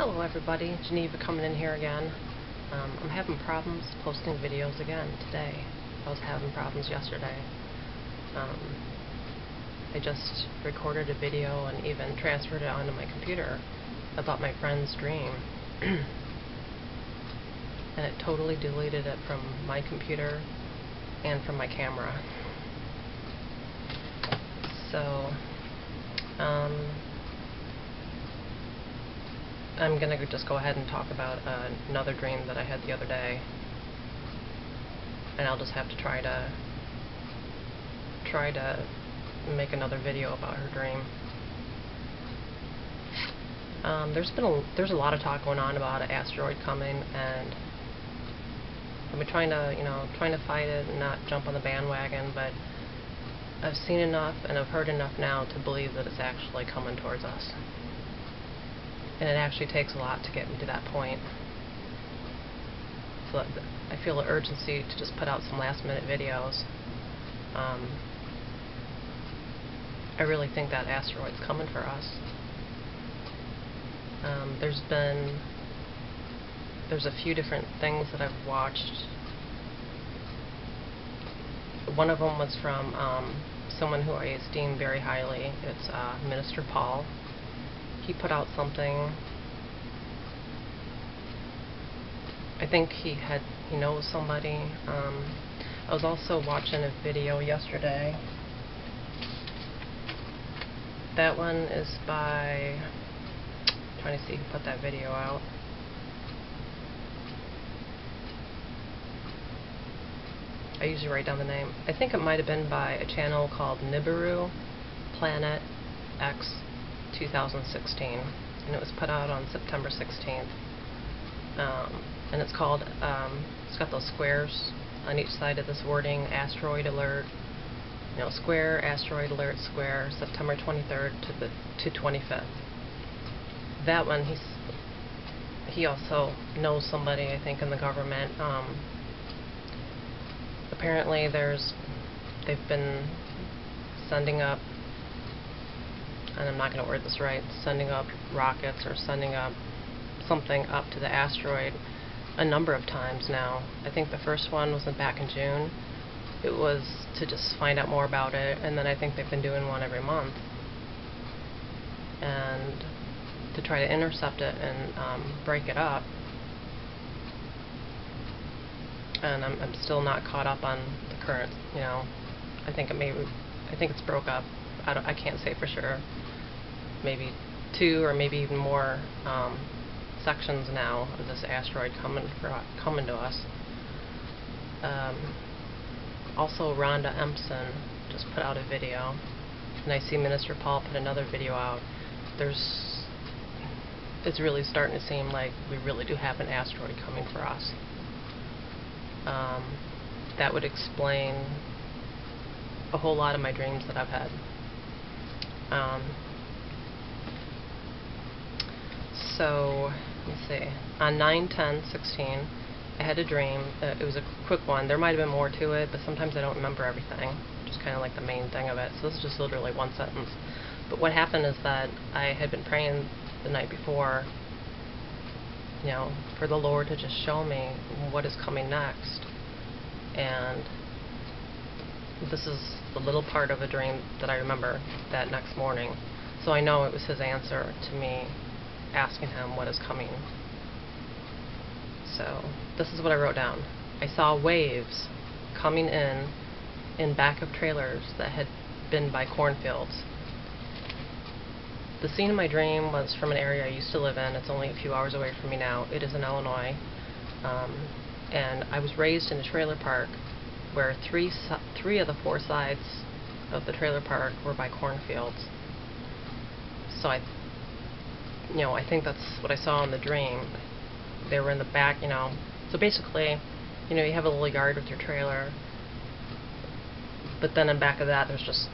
Hello everybody, Geneva coming in here again. Um, I'm having problems posting videos again today. I was having problems yesterday. Um, I just recorded a video and even transferred it onto my computer about my friend's dream. and it totally deleted it from my computer and from my camera. So, um, I'm going to just go ahead and talk about uh, another dream that I had the other day. And I'll just have to try to try to make another video about her dream. Um, there's been a, there's a lot of talk going on about an asteroid coming, and I've been trying to you know trying to fight it and not jump on the bandwagon, but I've seen enough and I've heard enough now to believe that it's actually coming towards us and it actually takes a lot to get me to that point. So I feel an urgency to just put out some last minute videos. Um, I really think that asteroid's coming for us. Um, there's been there's a few different things that I've watched. One of them was from um, someone who I esteem very highly. It's uh, Minister Paul he put out something. I think he had he knows somebody. Um, I was also watching a video yesterday. That one is by I'm trying to see who put that video out. I usually write down the name. I think it might have been by a channel called Nibiru Planet X 2016, and it was put out on September 16th. Um, and it's called, um, it's got those squares on each side of this wording, asteroid alert, you know, square, asteroid alert, square, September 23rd to the to 25th. That one, he's he also knows somebody, I think, in the government. Um, apparently, there's they've been sending up and I'm not going to word this right, sending up rockets or sending up something up to the asteroid a number of times now. I think the first one was back in June. It was to just find out more about it, and then I think they've been doing one every month. And to try to intercept it and um, break it up. And I'm, I'm still not caught up on the current, you know, I think it may, I think it's broke up. I, I can't say for sure maybe two or maybe even more um, sections now of this asteroid coming for, coming to us. Um, also, Rhonda Empson just put out a video, and I see Minister Paul put another video out. There's, it's really starting to seem like we really do have an asteroid coming for us. Um, that would explain a whole lot of my dreams that I've had. Um, so let's see. On 9 10 16 I had a dream uh, it was a quick one. There might have been more to it but sometimes I don't remember everything. Just kind of like the main thing of it. So this is just literally one sentence. But what happened is that I had been praying the night before you know for the Lord to just show me what is coming next. And this is the little part of a dream that I remember that next morning. So I know it was his answer to me asking him what is coming. So this is what I wrote down. I saw waves coming in in back of trailers that had been by cornfields. The scene of my dream was from an area I used to live in. It's only a few hours away from me now. It is in Illinois. Um, and I was raised in a trailer park where three, three of the four sides of the trailer park were by cornfields. So I you know, I think that's what I saw in the dream. They were in the back, you know. So basically, you know, you have a little yard with your trailer, but then in back of that, there's just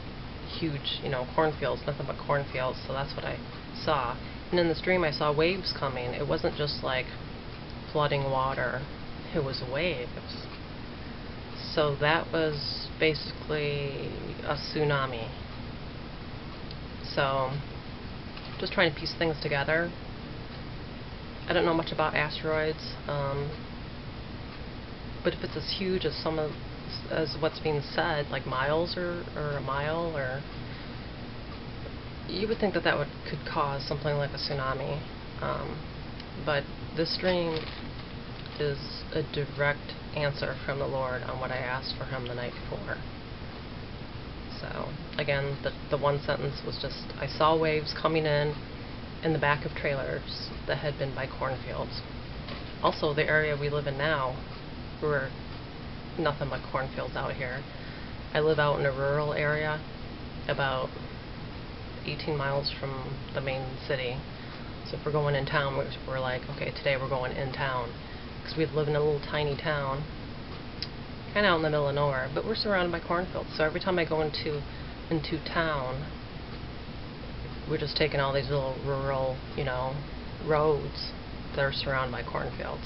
huge, you know, cornfields, nothing but cornfields. So that's what I saw. And in this dream, I saw waves coming. It wasn't just like flooding water; it was waves. So that was basically a tsunami. So just trying to piece things together. I don't know much about asteroids, um, but if it's as huge as some of as what's being said, like miles or, or a mile, or you would think that that would could cause something like a tsunami. Um, but this dream is a direct answer from the Lord on what I asked for Him the night before. So again, the the one sentence was just I saw waves coming in in the back of trailers that had been by cornfields. Also, the area we live in now, we're nothing but cornfields out here. I live out in a rural area, about 18 miles from the main city. So if we're going in town, we're, we're like, okay, today we're going in town. Because we live in a little tiny town, kind of out in the middle of nowhere, but we're surrounded by cornfields. So every time I go into into town, we're just taking all these little rural, you know, roads that are surrounded by cornfields.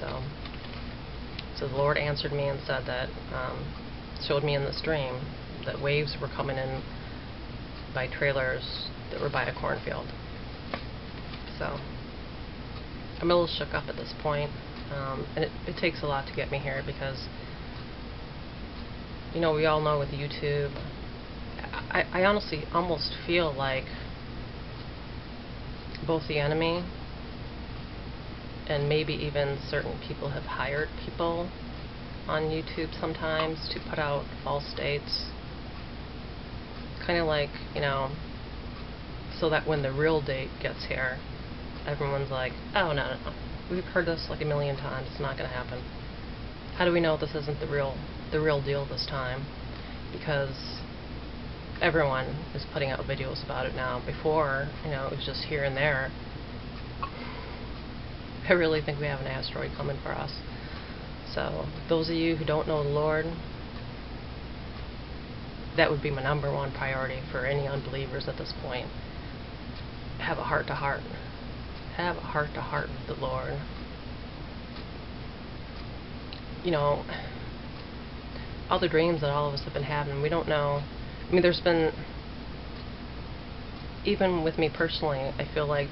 So, so the Lord answered me and said that, um, showed me in the dream that waves were coming in by trailers that were by a cornfield. So, I'm a little shook up at this point, um, and it, it takes a lot to get me here because, you know, we all know with YouTube, I, I honestly almost feel like both the enemy and maybe even certain people have hired people on YouTube sometimes to put out false dates. Kind of like, you know, so that when the real date gets here, everyone's like, oh, no, no, no. We've heard this like a million times. It's not going to happen. How do we know this isn't the real, the real deal this time? Because everyone is putting out videos about it now. Before, you know, it was just here and there. I really think we have an asteroid coming for us. So, those of you who don't know the Lord, that would be my number one priority for any unbelievers at this point. Have a heart to heart. Have a heart to heart with the Lord. You know, all the dreams that all of us have been having, we don't know I mean, there's been, even with me personally, I feel like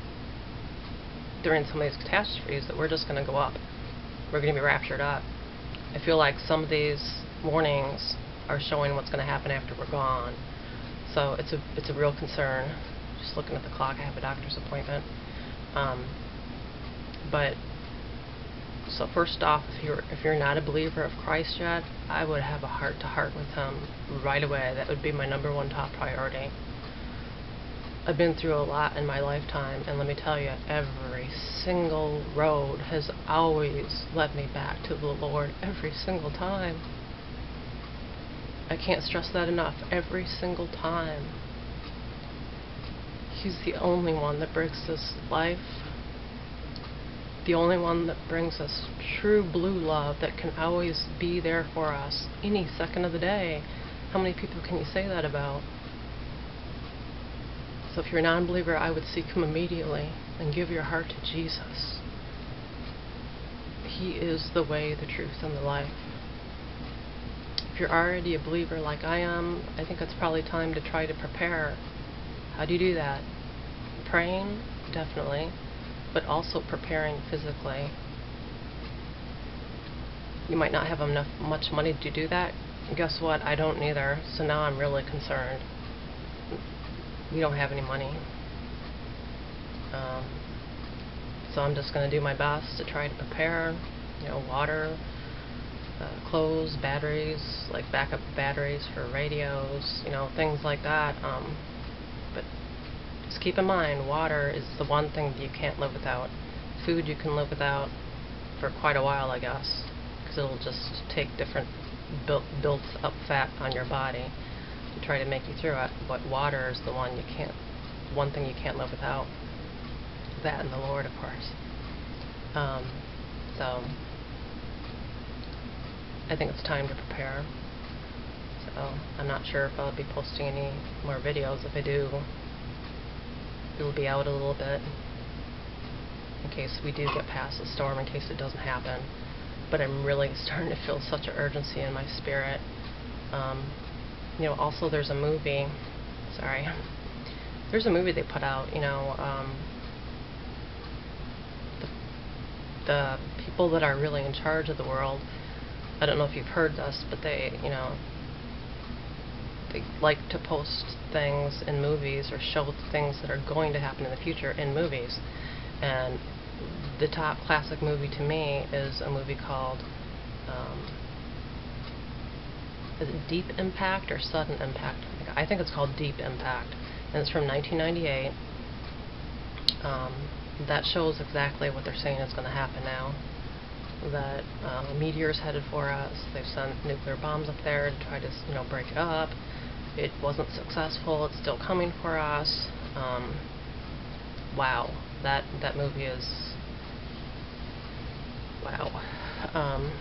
during some of these catastrophes that we're just going to go up. We're going to be raptured up. I feel like some of these warnings are showing what's going to happen after we're gone. So it's a it's a real concern. Just looking at the clock, I have a doctor's appointment. Um, but so first off, if you're if you're not a believer of Christ yet, I would have a heart to heart with Him right away. That would be my number one top priority. I've been through a lot in my lifetime, and let me tell you, every single road has always led me back to the Lord. Every single time. I can't stress that enough. Every single time. He's the only one that breaks this life the only one that brings us true blue love that can always be there for us any second of the day. How many people can you say that about? So if you're a non believer, I would seek Him immediately and give your heart to Jesus. He is the way, the truth, and the life. If you're already a believer like I am, I think it's probably time to try to prepare. How do you do that? Praying? Definitely but also preparing physically. You might not have enough much money to do that. Guess what? I don't either. So now I'm really concerned. We don't have any money. Um, so I'm just going to do my best to try to prepare, you know, water, uh, clothes, batteries, like backup batteries for radios, you know, things like that. Um, just keep in mind, water is the one thing that you can't live without. Food you can live without for quite a while, I guess, because it'll just take different built up fat on your body to try to make you through it. But water is the one you can't, one thing you can't live without. That and the Lord, of course. Um, so I think it's time to prepare. So I'm not sure if I'll be posting any more videos. If I do, it'll be out a little bit in case we do get past the storm, in case it doesn't happen. But I'm really starting to feel such an urgency in my spirit. Um, you know, also there's a movie, sorry, there's a movie they put out, you know, um, the people that are really in charge of the world, I don't know if you've heard this, but they, you know, they like to post things in movies or show things that are going to happen in the future in movies. And the top classic movie to me is a movie called um, is it Deep Impact or Sudden Impact? I think it's called Deep Impact, and it's from 1998. Um, that shows exactly what they're saying is going to happen now. That uh, a meteor is headed for us. They've sent nuclear bombs up there to try to, you know, break it up. It wasn't successful. It's still coming for us. Um, wow, that that movie is wow. Um,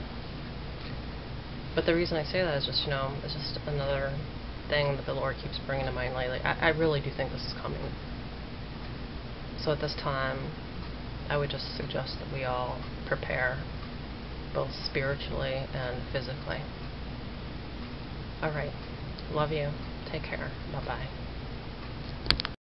but the reason I say that is just, you know, it's just another thing that the Lord keeps bringing to mind lately. I, I really do think this is coming. So at this time, I would just suggest that we all prepare, both spiritually and physically. All right. Love you. Take care. Bye bye.